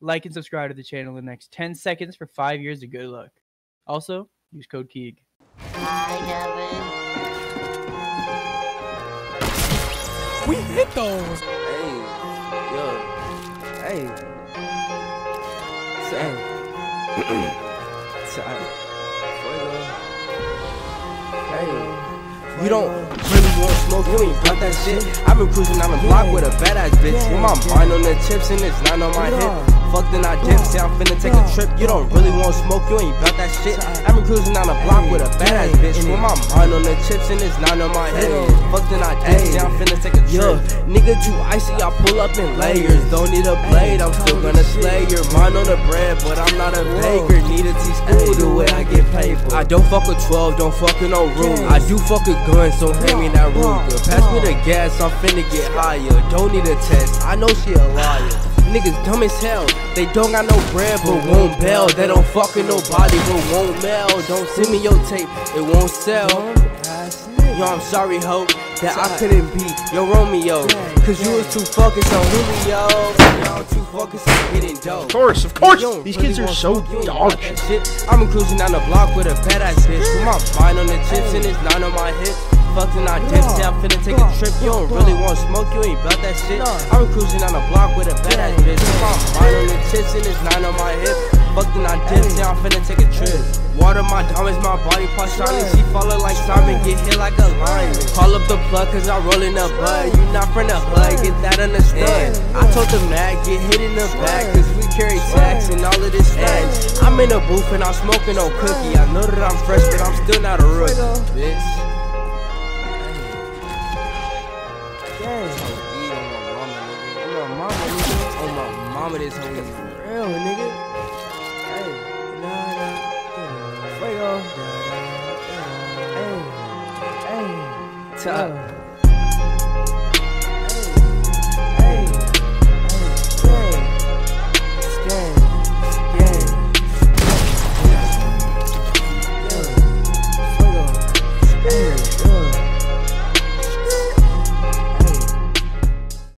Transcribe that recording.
like and subscribe to the channel in the next 10 seconds for five years of good luck. Also, use code KEEG. We hit those. Hey, yo, hey, Sam, Sam, Hey, you don't really want smoke, you ain't got that shit. I've been cruising on the block with a badass bitch. With my mind on the chips and it's not on my hip. Fuck then I dip, say I'm finna take a trip. You don't really want smoke, you ain't about that shit. I've been cruising on the block with a badass bitch. With my mind on the chips and it's not on my hip. Fuck then I dip, say I'm finna take a trip. Nigga too icy, I pull up in layers. Don't need a blade, I'm still gonna slay your mind on the bread, but I'm not a baker. Need a teaspoon the way I get paid for. I don't fuck with 12, don't fuck with no room. I do fuck with guns, so hand me that Ruger. Pass me the gas, I'm finna get higher. Don't need a test, I know she a liar. Niggas dumb as hell. They don't got no bread but won't bail. They don't fuck with nobody but won't mail. Don't send me your tape, it won't sell. Yo, I'm sorry, ho, that I couldn't be your Romeo. Cause you was too focused on Julio. Y'all too focused on getting dope. Of course, of course. These really kids are so dog shit. I'm cruising down the block with a badass bitch. Put my mind on the chips and it's nine on my hip. Fucked and I dip, say I'm finna take a trip. You don't really want smoke, you ain't about that shit. I'm cruising on the block with a badass bitch. My mind on the chips and it's nine on my hip. Fucked and I dip, say I'm finna take a trip. Water my diamonds, my body part shining. She follow like Simon, get hit like a lion. Call up the plug, cause I'm rolling up bud. You not from the hood, get that understand. I told them that, get hit in the back, cause we carry tax and all of this facts. I'm in a booth and I'm smoking on cookie. I know that I'm fresh, but I'm still not a rookie. Bitch. On my mama, nigga. On my mama, this homie for real, nigga. Hey, nah, nah. Fuego. Hey, hey. Top.